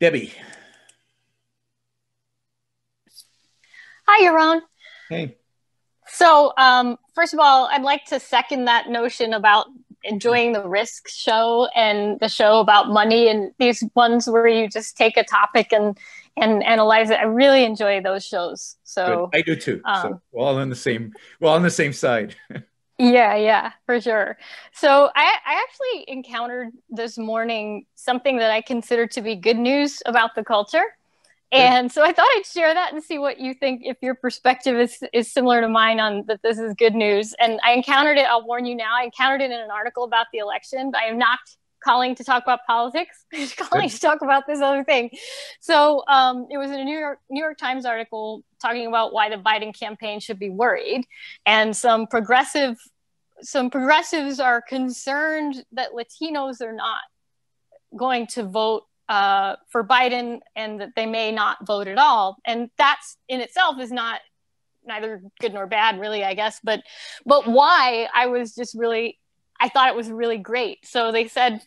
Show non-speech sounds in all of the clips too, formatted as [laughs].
Debbie. Hi, Yaron. Hey. So, um, first of all, I'd like to second that notion about enjoying the risk show and the show about money and these ones where you just take a topic and and analyze it. I really enjoy those shows. So Good. I do too. Um, so we're all on the same we're all on the same side. [laughs] yeah, yeah, for sure. So I, I actually encountered this morning something that I consider to be good news about the culture. And so I thought I'd share that and see what you think if your perspective is, is similar to mine on that this is good news. And I encountered it, I'll warn you now, I encountered it in an article about the election. But I am not calling to talk about politics, [laughs] calling to talk about this other thing. So um, it was in a New York New York Times article talking about why the Biden campaign should be worried, and some progressive some progressives are concerned that Latinos are not going to vote uh, for Biden and that they may not vote at all. And that's in itself is not neither good nor bad, really, I guess. But but why I was just really I thought it was really great. So they said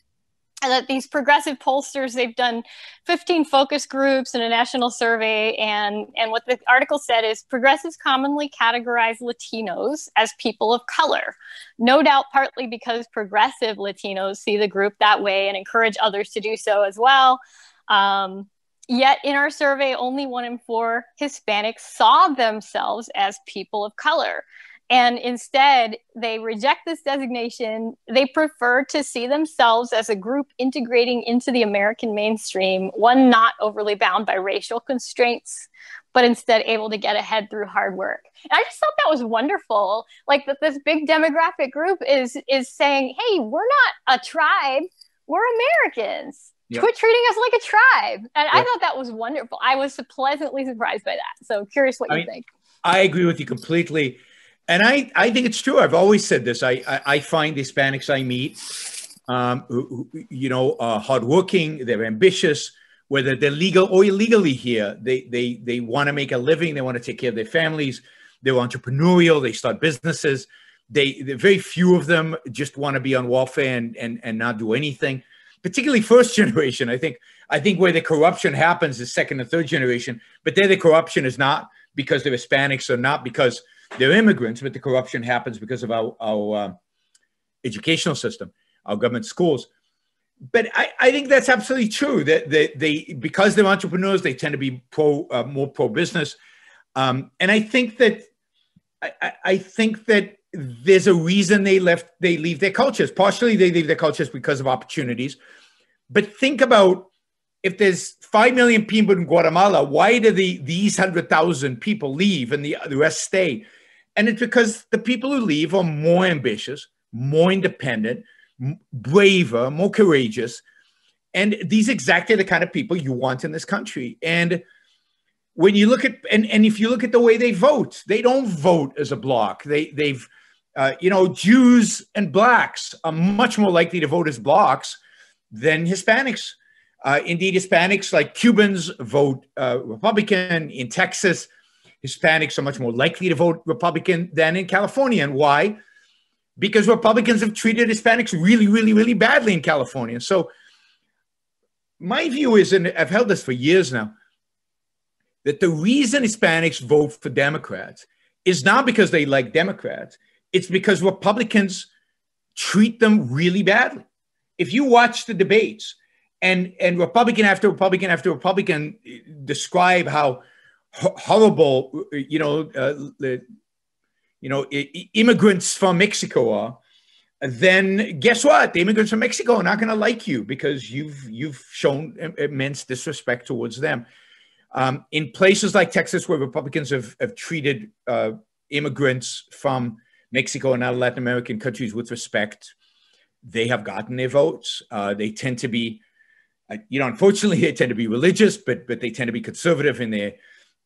that these progressive pollsters they've done 15 focus groups and a national survey. And and what the article said is progressives commonly categorize latinos as people of color no doubt partly because progressive latinos see the group that way and encourage others to do so as well. Um, yet in our survey only one in four hispanics saw themselves as people of color and instead, they reject this designation. They prefer to see themselves as a group integrating into the American mainstream, one not overly bound by racial constraints, but instead able to get ahead through hard work. And I just thought that was wonderful. Like that this big demographic group is is saying, hey, we're not a tribe, we're Americans. Yep. Quit treating us like a tribe. And yep. I thought that was wonderful. I was pleasantly surprised by that. So curious what I you mean, think. I agree with you completely and I, I think it's true. I've always said this. I, I, I find Hispanics I meet, um, who, who, you know, are hardworking. They're ambitious, whether they're legal or illegally here. They, they, they want to make a living. They want to take care of their families. They're entrepreneurial. They start businesses. They, very few of them just want to be on welfare and, and, and not do anything. Particularly first [laughs] generation. I think, I think where the corruption happens is second and third generation. But there, the corruption is not because they're Hispanics or not because they're immigrants, but the corruption happens because of our, our uh, educational system, our government schools. But I, I think that's absolutely true. That they, they, because they're entrepreneurs, they tend to be pro uh, more pro business, um, and I think that I, I think that there's a reason they left they leave their cultures. Partially, they leave their cultures because of opportunities. But think about if there's five million people in Guatemala, why do the these hundred thousand people leave and the, the rest stay? And it's because the people who leave are more ambitious, more independent, braver, more courageous. And these exactly the kind of people you want in this country. And when you look at and, and if you look at the way they vote, they don't vote as a block. They they've uh, you know Jews and blacks are much more likely to vote as blocks than Hispanics. Uh, indeed, Hispanics like Cubans vote uh, Republican in Texas. Hispanics are much more likely to vote Republican than in California. And why? Because Republicans have treated Hispanics really, really, really badly in California. So my view is, and I've held this for years now, that the reason Hispanics vote for Democrats is not because they like Democrats, it's because Republicans treat them really badly. If you watch the debates and, and Republican after Republican after Republican describe how horrible, you know, uh, you know, immigrants from Mexico are, then guess what? The immigrants from Mexico are not going to like you because you've you've shown immense disrespect towards them. Um, in places like Texas, where Republicans have, have treated uh, immigrants from Mexico and other Latin American countries with respect, they have gotten their votes. Uh, they tend to be, uh, you know, unfortunately, they tend to be religious, but but they tend to be conservative in their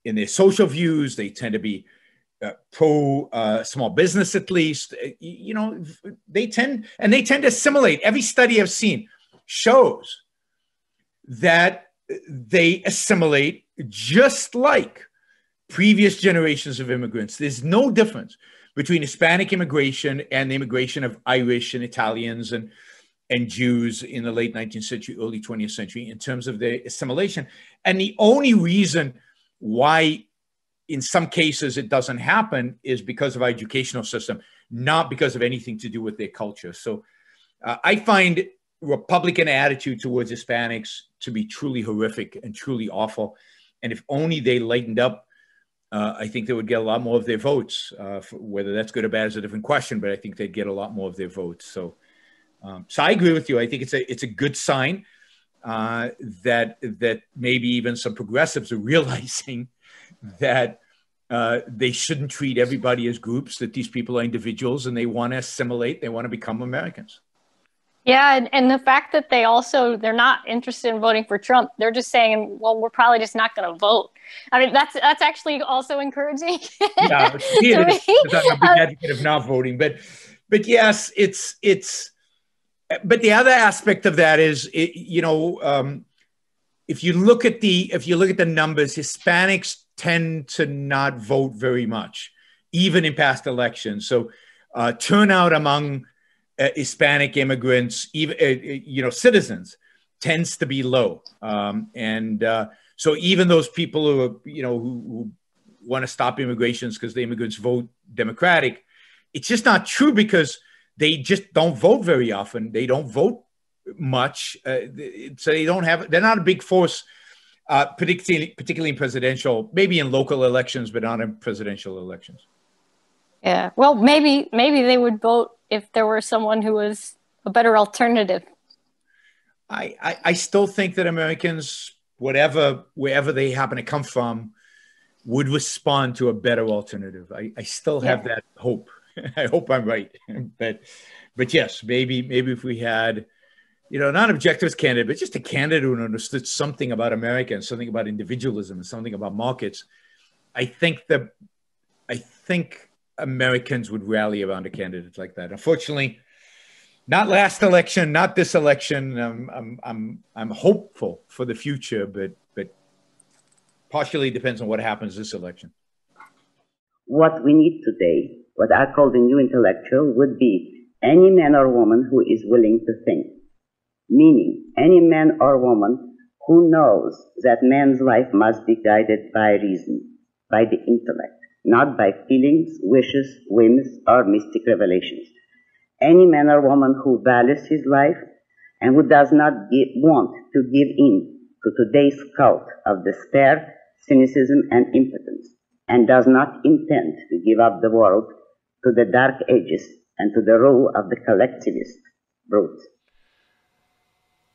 in their social views. They tend to be uh, pro uh, small business, at least. Uh, you know, they tend and they tend to assimilate. Every study I've seen shows that they assimilate just like previous generations of immigrants. There's no difference between Hispanic immigration and the immigration of Irish and Italians and and Jews in the late 19th century, early 20th century in terms of their assimilation. And the only reason why, in some cases, it doesn't happen is because of our educational system, not because of anything to do with their culture. So uh, I find Republican attitude towards Hispanics to be truly horrific and truly awful. And if only they lightened up, uh, I think they would get a lot more of their votes. Uh, whether that's good or bad is a different question, but I think they'd get a lot more of their votes. So um, so I agree with you. I think it's a it's a good sign uh, that that maybe even some progressives are [laughs] realizing that uh, they shouldn't treat everybody as groups. That these people are individuals and they want to assimilate. They want to become Americans. Yeah, and, and the fact that they also they're not interested in voting for Trump. They're just saying, well, we're probably just not going to vote. I mean, that's that's actually also encouraging. yeah, [laughs] it I'm a big advocate of not voting, but but yes, it's it's but the other aspect of that is, it, you know, um, if you look at the if you look at the numbers, Hispanics tend to not vote very much, even in past elections. So uh, turnout among uh, Hispanic immigrants, even uh, uh you know citizens, tends to be low, um, and uh, so even those people who are, you know who, who want to stop immigrations because the immigrants vote Democratic, it's just not true because they just don't vote very often. They don't vote much, uh, so they don't have. They're not a big force, uh, particularly particularly in presidential, maybe in local elections, but not in presidential elections. Yeah, well, maybe maybe they would vote if there were someone who was a better alternative. I, I, I still think that Americans, whatever wherever they happen to come from, would respond to a better alternative. I, I still have yeah. that hope. [laughs] I hope I'm right, [laughs] but but yes, maybe maybe if we had, you know, not an objectivist candidate, but just a candidate who understood something about America and something about individualism and something about markets, I think that I think Americans would rally around a candidate like that. Unfortunately, not last election, not this election. Um, I'm I'm I'm hopeful for the future, but but partially depends on what happens this election. What we need today what I call the new intellectual would be any man or woman who is willing to think. Meaning, any man or woman who knows that man's life must be guided by reason, by the intellect, not by feelings, wishes, whims, or mystic revelations. Any man or woman who values his life and who does not want to give in to today's cult of despair, cynicism, and impotence, and does not intend to give up the world to the dark ages and to the rule of the collectivist brute.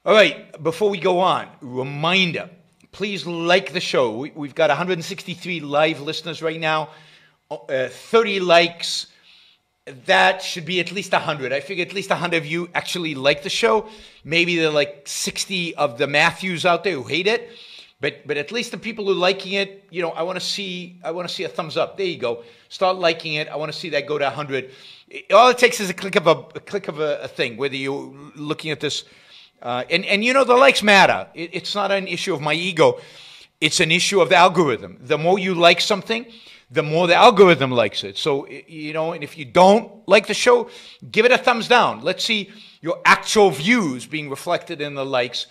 All right, before we go on, reminder please like the show. We, have got 163 live listeners right now, uh, 30 likes. That should be at least 100. I figure at least 100 of you actually like the show. Maybe there are like 60 of the Matthews out there who hate it. But but at least the people who are liking it, you know, I want to see I want to see a thumbs up. There you go. Start liking it. I want to see that go to 100. All it takes is a click of a, a click of a, a, thing. Whether you're looking at this, uh, and and you know the likes matter. It, it's not an issue of my ego. It's an issue of the algorithm. The more you like something, the more the algorithm likes it. So you know, and if you don't like the show, give it a thumbs down. Let's see your actual views being reflected in the likes.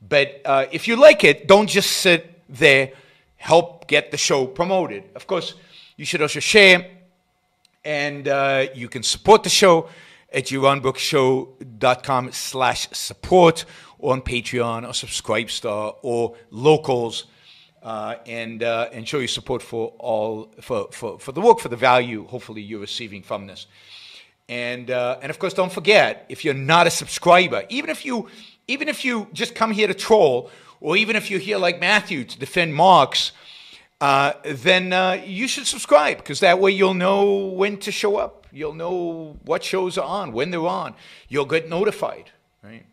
But uh, if you like it, don't just sit there. Help get the show promoted. Of course, you should also share, and uh, you can support the show at yaronbrookshow.com slash support or on Patreon or Subscribestar or Locals. Uh, and uh, and show your support for all for, for, for the work for the value hopefully you're receiving from this and uh, and of course don't forget if you're not a subscriber even if you even if you just come here to troll, or even if you're here like Matthew to defend Marx, uh, then uh, you should subscribe because that way you'll know when to show up. You'll know what shows are on, when they're on. You'll get notified, right?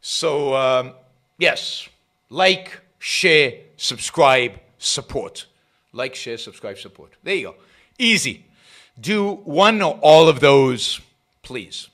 So, um, yes, like, share, subscribe, support. Like, share, subscribe, support. There you go. Easy. Do one or all of those, please.